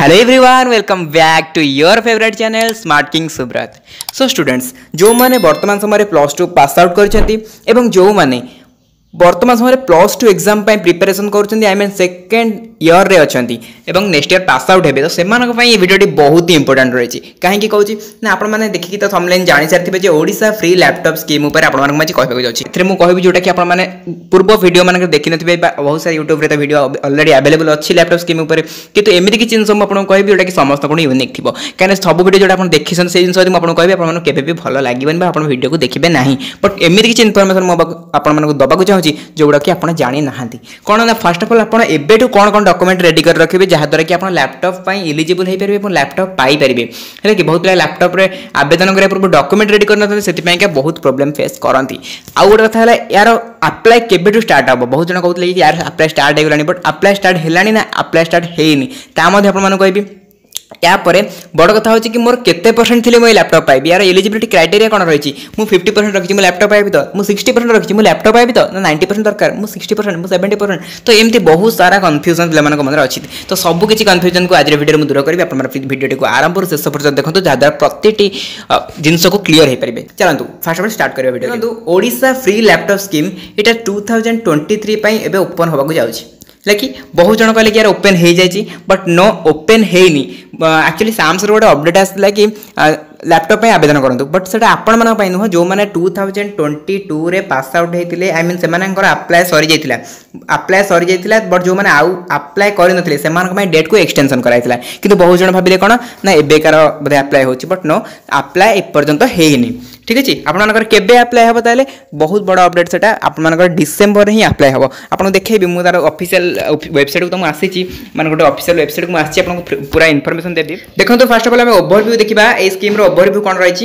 hello everyone welcome back to your favourite channel smart king Subrat so students जो मैंने वर्तमान समय plus two pass out करଛନ୍ତି जो मैंने वर्तमान समय प्लस टू एग्जाम ପାଇଁ प्रिपरेशन କରୁଛନ୍ତି सेकेंड ଇୟର୍ରେ ଅଛନ୍ତି ଏବଂ ନେକ୍ସଟ ଇୟର୍ ପାସ୍ ଆଉଟ୍ ହେବେ ତ ସେମାନଙ୍କ ପାଇଁ ଏ ଭିଡ଼ିଓଟି ବହୁତ ହି ଇମ୍ପୋର୍ଟାଣ୍ଟ ରହିଛି କାହିଁକି କହୁଛି ନା ଆପଣମାନେ ଦେଖିକି ତ ସମଲେନ୍ ଜାଣିସାରିଥିବେ ଯେ ଓଡ଼ିଶା ଫ୍ରି ଲ୍ୟାପଟପ୍ ସ୍କିମ୍ ଉପରେ ଆପଣମାନଙ୍କୁ ଆଜି କହିବାକୁ ଯାଉଛି ଏଥିରେ ମୁଁ କହିବି ଯେଉଁଟାକି ଆପଣମାନେ ପୂର୍ବ ଭିଡ଼ିଓ ମାନଙ୍କରେ ଦେଖିନଥିବେ ବା ବହୁତ ସାରା ୟୁଟ୍ୟୁବରେ ତ ଭିଡ଼ିଓ ଅଲରେଡ଼ି ଆଭେଲେବଲ୍ ଅଛି ଲ୍ୟାପଟପ୍ ସ୍କିମ୍ ଉପରେ କିନ୍ତୁ ଏମିତି କିଛି ଜିନିଷ ମୁଁ ଆପଣଙ୍କୁ କହିବି ଯେଉଁଟାକି ସମସ୍ତଙ୍କୁ ୟୁନିକ୍ ଥିବ କାହିଁକିନା ସବୁ ଭିଡ଼ିଓ ଯେଉଁଟା ଆପଣ ଦେଖିଛନ୍ତି ସେଇ ଜିନିଷ ଯଦି ମୁଁ ଆପଣଙ୍କୁ କହିବି ଆପଣମାନଙ୍କୁ କେବେ ବି ଭଲ ଲାଗିବନି ବା ଆପଣ ଭିଡ଼ିଓକୁ ଦେଖିବେ ନାହିଁ ବଟ୍ ଏମିତି କିଛି ଇନଫର୍ମେସନ୍ ମୁଁ ଆପଣମାନଙ୍କୁ ଦେବାକୁ ଚାହୁଁଛି ଯେଉଁଗୁଡ଼ାକି ଆପଣ ଜାଣିନାହାନ୍ତି କ'ଣ ନା ଫାର୍ଷ୍ଟ ଅଫ୍ ଅଲ୍ ଆପଣ ଏବେଠୁ କ'ଣ କ'ଣ ডকুমেন্ট রেডি করে রাখবে যাদ্বারা কি আপনার ল্যাপটপ পাই এলিজিবল হয়ে পারবে এবং ল্যাপটপ পাইপারে হলে কি বহুত পিলা ল্যাপটপরে আবেদন করা পূর্ব ডকুমেন্ট রেডি করে নথাতে সেপাইকা বহুত প্রোবলেম ফেস করতে আউ গোটে কথা হল এর আপ্লাই কেবেঠু স্টার্ট হব বহু জন কৌলে ইয়ার আপ্লাই স্টার্ট হয়ে গলানি বট আপ্লাই স্টার্ট হলানি না আপ্লাই স্টার্ট হয়নি তা মধ্যে আপনার কবি यापर बड़ कथा हूँ कि मोर के परसेंट थी मुझे लैपटप पाइबी यार एलिजिबिलिटी क्राइटेरी कौन रही मुझे फिफ्टी परसेंट रखी मुझे लैपटप पाइबी तो मुझे सिक्सटी परसेंट रखी मुझे लैपटप पाइबी तो ना नाइंटी परसेंट दरकार मुझ सिक्स परसेंट मुझे सेवेंटी परसेंट तो एमती बहुत सारा कन्फ्यूजन पिला मन अच्छी तो सब किसी कन्फ्यूजन को आज भिडियो दूर करी आप भिडियो को आरंभ शेष पर्यटन देखो जहाँ प्रति जिनस क्लीयर हो पारे चलो फास्ट अपने स्टार्ट करेंगे भिडियो देखो ओडा फ्री लैपटप स्कीम यहाँ टू थाउजेंड ट्वेंटी थ्री एवं ओपन होगा जाऊँगी ହେଲାକି ବହୁତ ଜଣ କହିଲେ କି ୟାର ଓପେନ୍ ହେଇଯାଇଛି ବଟ୍ ନୋ ଓପେନ୍ ହେଇନି ଆକ୍ଚୁଆଲି ସାମ୍ସର ଗୋଟେ ଅପଡ଼େଟ୍ ଆସିଥିଲା କି ଲ୍ୟାପଟପ୍ ପାଇଁ ଆବେଦନ କରନ୍ତୁ ବଟ୍ ସେଇଟା ଆପଣମାନଙ୍କ ପାଇଁ ନୁହଁ ଯେଉଁମାନେ ଟୁ ଥାଉଜେଣ୍ଡ ଟ୍ୱେଣ୍ଟି ଟୁରେ ପାସ୍ ଆଉଟ୍ ହେଇଥିଲେ ଆଇ ମିନ୍ ସେମାନଙ୍କର ଆପ୍ଲାଏ ସରିଯାଇଥିଲା ଆପ୍ଲାଏ ସରିଯାଇଥିଲା ବଟ୍ ଯେଉଁମାନେ ଆଉ ଆପ୍ଲାଏ କରିନଥିଲେ ସେମାନଙ୍କ ପାଇଁ ଡେଟ୍କୁ ଏକ୍ସଟେନସନ୍ କରାଯାଇଥିଲା କିନ୍ତୁ ବହୁତ ଜଣ ଭାବିଲେ କ'ଣ ନା ଏବେକାର ବୋଧେ ଆପ୍ଲାଏ ହେଉଛି ବଟ୍ ନୋ ଆପ୍ଲାଏ ଏପର୍ଯ୍ୟନ୍ତ ହେଇନି ঠিক আছে আপনার কেবে আপ্লাই হব তাহলে বহুত বড় অপডেট সেটা আপনার ডিসেম্বর হি আপ্লাই হব আপনার দেখেবি মু তার অফিসিয়াল ওয়েবসাইটকে তো আসিছি মানে গোটে অফিসিয়াল ওয়েবসাইটকে আসছি আপনার পুরা ইনফরমেশন দেবি দেখুন ফার্স্ট অফ অল আমি ওভরভিউ দেখা এই স্কিম্র ওভরভিউ কোণ রয়েছে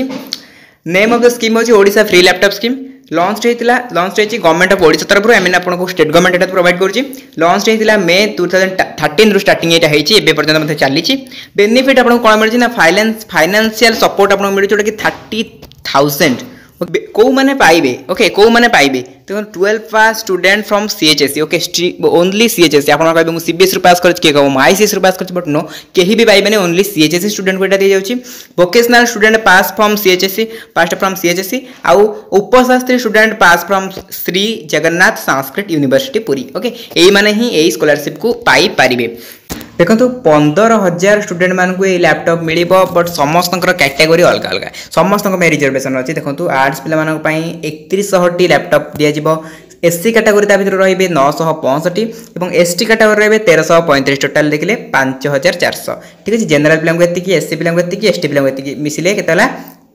নেম অফ দ স্কিম হচ্ছে Odisha free laptop scheme launch হয়েছিলা launch হয়েছে গভর্নমেন্ট অফ ওড়িশা তরফর আমি আপনার স্টেট গভর্নমেন্ট এটা প্রোভাইড করছি লঞ্চ হয়েছিলা মে টু থাউজেন্ড থার্টিন্রু স্টার্টিং এটা হয়েছে এবে পর্যন্ত মধ্যে চালিছি বেনিফিট আপনার কোণ মিলছে না ফাইনান্স ফাইনান্সিয়াল সপোর্ট আপনার মিলছে যেটা কি থার্টি থাউজেন্ড ওকে কেউমানে পাইবে ওকে কেউমানে পাইবে দেখুন twelve pass student from CHSE okay only CHSE আপনার কে সিবিএসই পাস করছি কে কম আইসিএসি পাস করছি বট নো কেহি বি পাইবে ওনলি সিএচএসি স্টুডেন্টকে এটা দিয়ে যাচ্ছি vocational student pass from CHSE passed from CHSE আউ উপশাস্ত্রী student pass from Shri Jagannath Sanskrit university Puri okay এই মানে হি এই স্কলারশিপ কু পাইপারে ଦେଖନ୍ତୁ ପନ୍ଦର ହଜାର ଷ୍ଟୁଡେଣ୍ଟମାନଙ୍କୁ ଏଇ ଲ୍ୟାପଟପ୍ ମିଳିବ ବଟ୍ ସମସ୍ତଙ୍କର କ୍ୟାଟେଗୋରୀ ଅଲଗା ଅଲଗା ସମସ୍ତଙ୍କ ପାଇଁ ରିଜର୍ଭେସନ୍ ଅଛି ଦେଖନ୍ତୁ ଆର୍ଟ୍ସ ପିଲାମାନଙ୍କ ପାଇଁ ଏକତିରିଶହଟି ଲ୍ୟାପଟପ୍ ଦିଆଯିବ এসসি ক্যাটাগরি তা ভিতরে রহবে নশহ পঁয়ষঠি এবং এসটি ক্যাটাগরি রহবে তেরশহ পঁয়ত্রিশ টোটাল দেখলে পাঁচ হাজার চারশো ঠিক আছে জেনারেল পিলাঙ্কু এত এসসি পিলাঙ্কু এত এসটি পিলাঙ্কু এত মিশিলে কেতে হল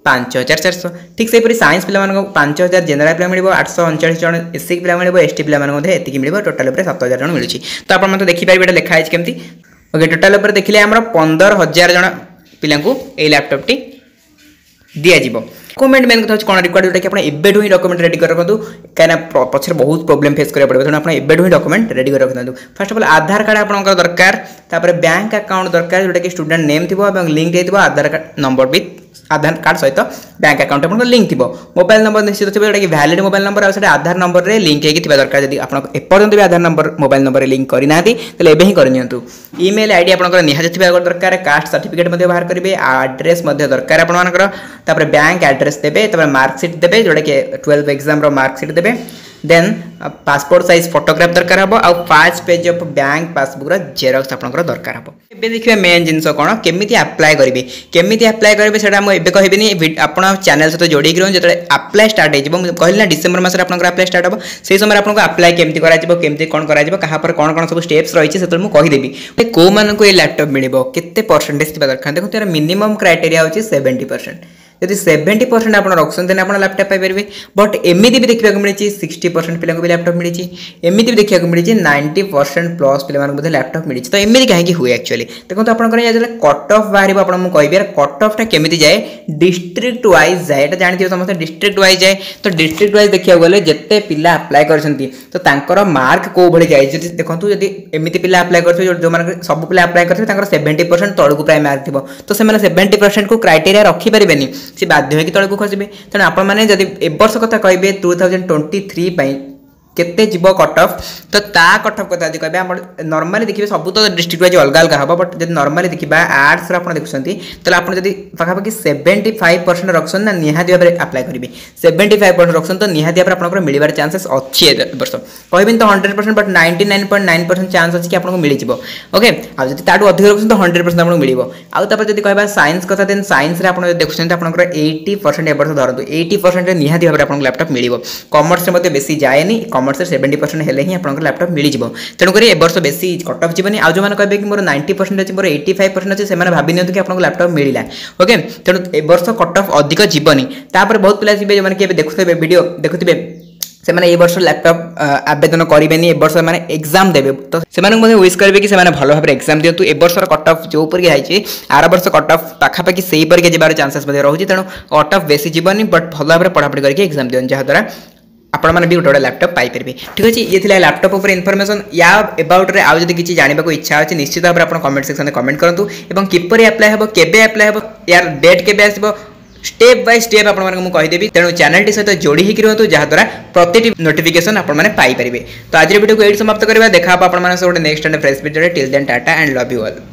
পাঁচ হাজার চারশো ঠিক সেইপরি সাইন্স পিলাঙ্কু পাঁচ হাজার জেনারেল পিলা মিলব আটশহ অনচাশ জন এসসি পিলা মিলব এসটি পিলা এত মিলব টোটাল উপরে সাত হাজার জন মিলুছি তো আপনার মতো দেখিপারে এটা লেখা হয়েছে কেমতি ଓକେ ଟୋଟାଲ୍ ଉପରେ ଦେଖିଲେ ଆମର ପନ୍ଦର ହଜାର ଜଣ ପିଲାଙ୍କୁ ଏଇ ଲ୍ୟାପଟପ୍ଟି ଦିଆଯିବ ডকুমেন্ট মেন কথা হচ্ছে কোণ রিকোয়ার্ড যেটাকি আপনার এবেঠু হি ডকুমেন্ট রেডি করে রাখুন কিনা পছরে বহুত প্রোবলেম ফেস করা পড়ে তেমন আপনার এবেঠু হি ডকুমেন্ট রেডি করে রাখুন first of all Aadhaar card আপনার দরকার তাপরে ব্যাঙ্ক আকাউন্ট দরকার যেটাকি স্টুডেন্ট নেম থাকবে এবং লিঙ্ক হয়ে Aadhaar card number with Aadhaar card সহ ব্যাঙ্ক আকাউন্ট আপনার লিঙ্ক থাকবে মোবাইল নম্বর নিশ্চিত থাকবে যেটা কি ভ্যালিড মোবাইল নম্বর আর সেটা আধার নম্বরের লিঙ্ক হয়ে থাকা দরকার যদি আপনার এপর্যন্ত বি আধার নম্বর মোবাইল নম্বরের লিঙ্ক করে না তাহলে এবে হি করে নিহতু ইমেল আইডি আপনার নিহতি থাকা দরকার কাস্ট সার্টিফিকেট বাহার করবে আড্রেস দরকার আপনার তাপরে ব্যাঙ্ক আড্রেস एड्रेस देते मार्कसीट देते जोटा कि ट्वेल्व एक्जाम मार्कसीट दे देन पासपोर्ट सैज फटोग्राफ दरकार हम आउ पांच पेज अफ बैंक पासबुक्र जेरक्स आप दरकार हे ए देखिए मेन जिनस कौन केमी आप्लाय करेंगे केमी आप्लाय करी से कहबी आप चेल सहित जोड़ रही जो आप्लाय स्टार्ट कहली ना डिसेम्बर मसर आप्लाय स्टार्ट से समय आप्लाय केमी कमी कौन कर कौन कौन सब स्टेप्स रही है मुझे कहीदेवी कौन को ये लैपटप मिले के परसेंटेज थी दरकार देखो यार मिनिमम क्राइटे होती सेवेंटी परसेंट ଯଦି ସେଭେଣ୍ଟି ପରସେଣ୍ଟ ଆପଣ ରଖୁଛନ୍ତି ତାହେଲେ ଆପଣ ଲ୍ୟାପଟପ୍ ପାଇପାରିବେ ବଟ୍ ଏମିତି ବି ଦେଖିବାକୁ ମିଳିଛି ସିକ୍ସଟି ପରସେଣ୍ଟ ପିଲାଙ୍କୁ ବି ଲ୍ୟାପଟପ୍ ମିଳିଛି ଏମିତି ବି ଦେଖିବାକୁ ମିଳିଛି ନାଇଣ୍ଟି ପରସେଣ୍ଟ ପ୍ଲସ୍ ପିଲାମାନଙ୍କୁ ମଧ୍ୟ ଲ୍ୟାପଟପ୍ ମିଳିଛି ତ ଏମିତି କାହିଁକି ହୁଏ ଆକ୍ଚୁଆଲି ଦେଖନ୍ତୁ ଆପଣଙ୍କର ଯେତେବେଳେ କଟ୍ ଅଫ୍ ବାହାରିବ ଆପଣ ମୁଁ କହିବି କଟ୍ ଅଫ୍ଟା କେମିତି ଯାଏ ଡିଷ୍ଟ୍ରିକ୍ଟ ୱାଇଜ୍ ଯାଏ ଏଇଟା ଜାଣିଥିବେ ସମସ୍ତେ ଡିଷ୍ଟ୍ରିକ୍ଟ ୱାଇଜ୍ ଯାଏ ତ ଡିଷ୍ଟ୍ରିକ୍ଟ ୱାଇଜ୍ ଦେଖିବାକୁ ଗଲେ ଯେତେ ପିଲା ଆପ୍ଲାଏ କରିଛନ୍ତି ତ ତାଙ୍କର ମାର୍କ କେଉଁ ଭଳି ଯାଇଛି ଯଦି ଦେଖନ୍ତୁ ଯଦି ଏମିତି ପିଲା ଆପ୍ଲାଏ କରିଥିବେ ଯେଉଁମାନେ ସବୁ ପିଲା ଆପ୍ଲାଏ କରିଥିବେ ତାଙ୍କର ସେଭେଣ୍ଟି ପରସେଣ୍ଟ ତଳକୁ ପ୍ରାୟ ମାର୍କ ଥିବ ତ ସେମାନେ ସେଭେଣ୍ଟି ପରସେଣ୍ଟକୁ କ୍ରାଇଟେରିଆ ରଖିପାରିବେନି ସେ ବାଧ୍ୟ ହୋଇକି ତଳକୁ ଖସିବେ ତେଣୁ ଆପଣମାନେ ଯଦି ଏ ବର୍ଷ କଥା କହିବେ ଟୁ ଥାଉଜେଣ୍ଡ ଟ୍ୱେଣ୍ଟି ଥ୍ରୀ ପାଇଁ केत कटअफ तो ता कटअफ क्या जी कह नर्माली देखिए सब तो डिस्ट्रिक्ट वाइज अलग अलग हम बट जब नर्माली देखिए आर्ट्स देखुंत तो आप पाखापाखी सेवेन्टी फाइव परसेंट रखें ना निहाती भाव में आप्लाई करेंगे सेवेन्टी फाइव परसेंट रखें तो निहाती भाव में आप मिलबार चान्सेस अच्छे वर्ष कह तो hundred percent but ninety nine point nine percent chance अच्छी आपको मिल जाए ओके आदि ताधिक रखें तो हंड्रेड परसेंट आपको मिले आउप जब कह सेंस क्या देन सैन्स में आज देखते आप एट्टी परसेंट ए बर्ष धरतु एट्टी परसेंट निहती भाव में आपको लैपटप मिले कमर्स में बेसी जाए कमर्स কমর্সের সেভেন্টি পরসেন্ট হলে ହିଁ ଆପଣଙ୍କ ଲ୍ୟାପଟପ୍ ମିଳିଯିବ ତେଣୁକରି ଏ ବର୍ଷ ବେଶୀ କଟ୍ ଅଫ୍ ଯିବନି ଆଉ ଯେଉଁମାନେ କହିବେ କି ମୋର ନାଇଣ୍ଟି ପରସେଣ୍ଟ ଅଛି ମୋର ଏଇଟି ଫାଇଭ୍ ପରସେଣ୍ଟ ଅଛି ସେମାନେ ଭାବି ନିଅନ୍ତୁ କି ଆପଣଙ୍କୁ ଲ୍ୟାପଟପ୍ ମିଳିଲା ଓକେ ତେଣୁ ଏ ବର୍ଷ କଟ୍ ଅଫ୍ ଅଧିକ ଯିବନି ତାପରେ ବହୁତ ପିଲା ଯିବେ ଯେଉଁମାନେ କି ଏବେ ଦେଖୁଥିବେ ଭିଡ଼ିଓ ଦେଖୁଥିବେ ସେମାନେ ଏ ବର୍ଷ ଲ୍ୟାପଟପ୍ ଆବେଦନ କରିବେନି ଏ ବର୍ଷ ସେମାନେ ଏକ୍ଜାମ୍ ଦେବେ ତ ସେମାନଙ୍କୁ ମଧ୍ୟ ୱିସ୍ କରିବେ କି ସେମାନେ ଭଲ ଭାବରେ ଏକ୍ଜାମ୍ ଦିଅନ୍ତୁ ଏ ବର୍ଷର କଟ୍ ଅଫ୍ ଯେଉଁ ପରିକା ଆର ବର୍ଷ କଟ୍ ଅଫ୍ ପାଖାପାଖି ସେଇ ଯିବାର ଚାନ୍ସେସ୍ ମଧ୍ୟ ରହୁଛି ତେଣୁ କଟ୍ ଅଫ୍ ବେଶୀ ଯିବନି ବଟ୍ ଭଲ ଭାବରେ ପଢ଼ାପଢ଼ି କରିକି ଏକ୍ଜାମ୍ ଦିଅନ୍ତୁ ଯାହାଦ୍ୱାରା আপন মানে বিউটা ল্যাপটপ পাই পারবি ঠিক আছে এই থলে ল্যাপটপ ওপৰ ইনফৰমেচন ইয়া এবাউট ৰ আৰু যদি কিছি জানিবৰ ইচ্ছা আছে নিশ্চয়ত আপোন কমেন্ট সেක්ෂনত কমেন্ট কৰন্তু এবং কিপৰি এপ্লাই হব কেবে এপ্লাই হব ইয়াৰ ডেট কেবে আহিব স্টেপ বাই স্টেপ আপোনাক মই কহি দেবি তেনু চানেলটো সৈতে জ'ৰি হৈ গ'ৰাতো জহাৰত প্ৰতিটো নোটিফিকেশন আপোন মানে পাই পৰিবে তো আজিৰ ভিডিওক এৰি সমাপ্ত কৰিবা দেখা আপোন মানে next in fresh ভিডিঅ'ল till then tata and love you all